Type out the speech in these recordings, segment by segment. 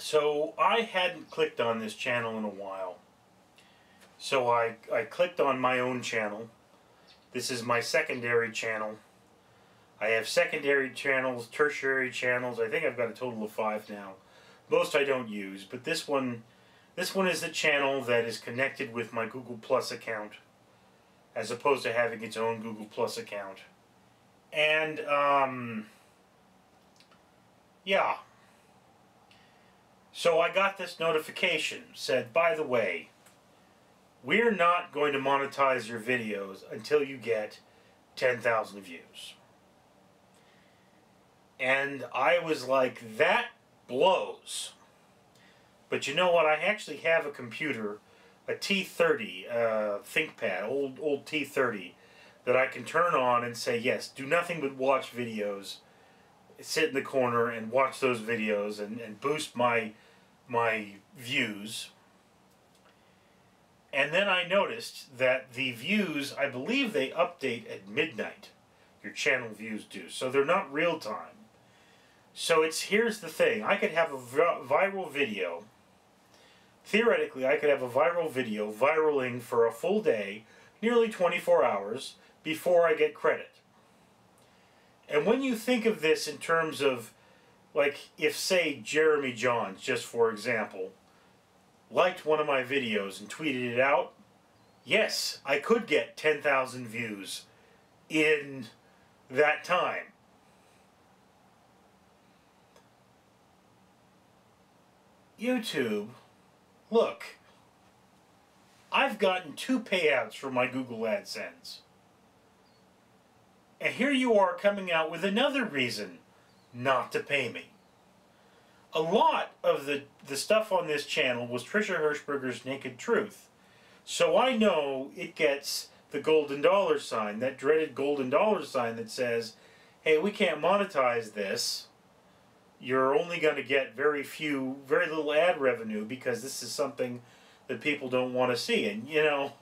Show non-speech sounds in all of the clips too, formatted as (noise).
So I hadn't clicked on this channel in a while. So I, I clicked on my own channel. This is my secondary channel. I have secondary channels, tertiary channels. I think I've got a total of five now. Most I don't use, but this one, this one is the channel that is connected with my Google Plus account, as opposed to having its own Google Plus account. And um, yeah. So I got this notification said, by the way, we're not going to monetize your videos until you get 10,000 views. And I was like, that blows. But you know what? I actually have a computer, a T30 uh, ThinkPad, old old T30, that I can turn on and say, yes, do nothing but watch videos, sit in the corner and watch those videos and, and boost my my views. And then I noticed that the views, I believe they update at midnight. Your channel views do. So they're not real time. So it's here's the thing. I could have a viral video. Theoretically, I could have a viral video viraling for a full day, nearly 24 hours, before I get credit. And when you think of this in terms of, like, if, say, Jeremy Jahns, just for example, liked one of my videos and tweeted it out, yes, I could get 10,000 views in that time. YouTube, look, I've gotten two payouts for my Google AdSense. And here you are coming out with another reason not to pay me. A lot of the, the stuff on this channel was Trisha Hershberger's Naked Truth. So I know it gets the golden dollar sign, that dreaded golden dollar sign that says, hey, we can't monetize this. You're only going to get very few, very little ad revenue because this is something that people don't want to see. And, you know,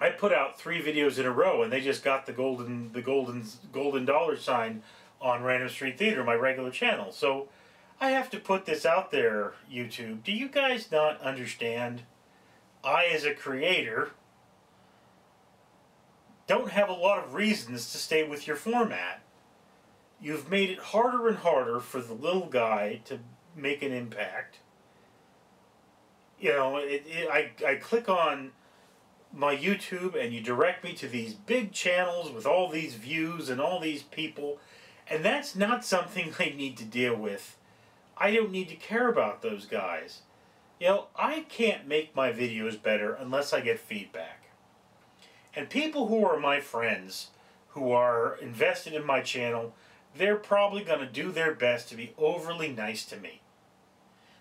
I put out three videos in a row, and they just got the golden the golden golden dollar sign on Random Street Theater, my regular channel. So I have to put this out there, YouTube. Do you guys not understand? I, as a creator, don't have a lot of reasons to stay with your format. You've made it harder and harder for the little guy to make an impact. You know, it, it, I, I click on my YouTube and you direct me to these big channels with all these views and all these people, and that's not something (laughs) I need to deal with. I don't need to care about those guys. You know, I can't make my videos better unless I get feedback. And people who are my friends, who are invested in my channel, they're probably going to do their best to be overly nice to me.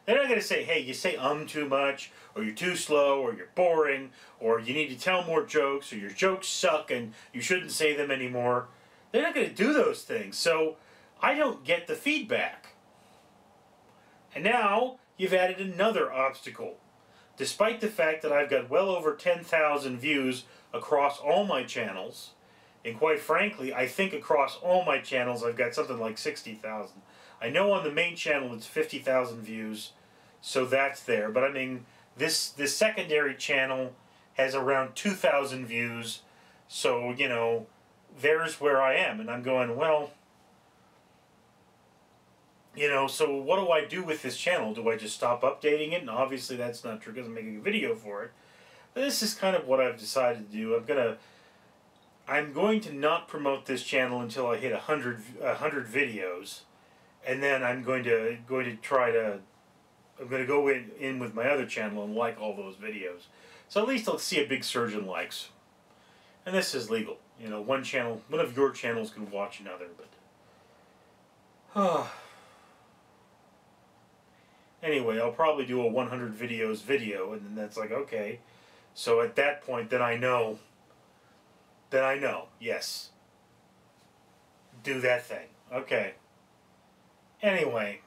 They're not going to say, hey, you say um too much, or you're too slow, or you're boring, or you need to tell more jokes, or your jokes suck and you shouldn't say them anymore. They're not going to do those things. So I don't get the feedback. And now you've added another obstacle. Despite the fact that I've got well over 10,000 views across all my channels, and quite frankly, I think across all my channels I've got something like 60,000. I know on the main channel it's 50,000 views, so that's there. But I mean, this this secondary channel has around 2,000 views, so you know, there's where I am, and I'm going well. You know, so what do I do with this channel? Do I just stop updating it? And obviously that's not true because I'm making a video for it. But this is kind of what I've decided to do. I'm gonna, I'm going to not promote this channel until I hit a hundred, a hundred videos, and then I'm going to going to try to I'm going to go in, in with my other channel and like all those videos. So at least I'll see a big surge in likes. And this is legal. You know, one channel, one of your channels can watch another, but... (sighs) anyway, I'll probably do a 100 videos video, and then that's like, okay. So at that point, then I know, then I know, yes. Do that thing. Okay. Anyway.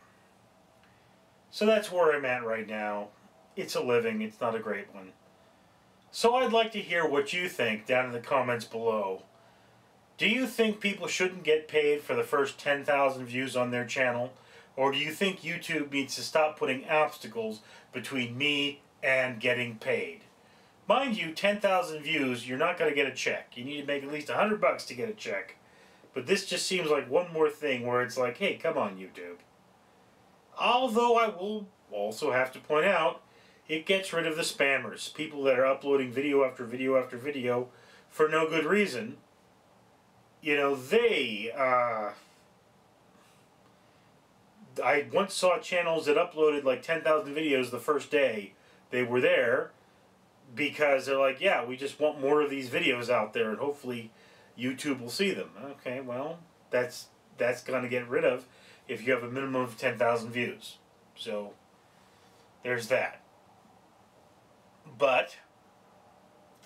So that's where I'm at right now. It's a living, it's not a great one. So I'd like to hear what you think down in the comments below. Do you think people shouldn't get paid for the first 10,000 views on their channel Or do you think YouTube needs to stop putting obstacles between me and getting paid? Mind you, 10,000 views, you're not going to get a check. You need to make at least 100 bucks to get a check. But this just seems like one more thing where it's like, hey, come on, YouTube. Although I will also have to point out, it gets rid of the spammers. People that are uploading video after video after video for no good reason. You know, they, uh, I once saw channels that uploaded like 10,000 videos the first day they were there because they're like, yeah, we just want more of these videos out there and hopefully YouTube will see them. Okay, well, that's that's going to get rid of if you have a minimum of 10,000 views. So there's that. But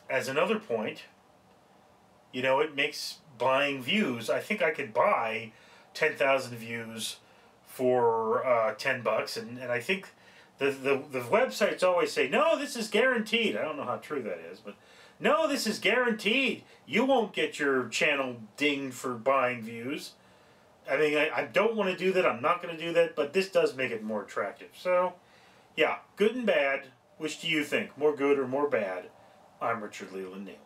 as another point, you know, it makes buying views. I think I could buy 10,000 views for uh, 10 bucks and, and I think the, the the websites always say no this is guaranteed i don't know how true that is but no this is guaranteed you won't get your channel dinged for buying views i mean i, I don't want to do that i'm not going to do that but this does make it more attractive. So yeah good and bad which do you think? More good or more bad? I'm richard leland neal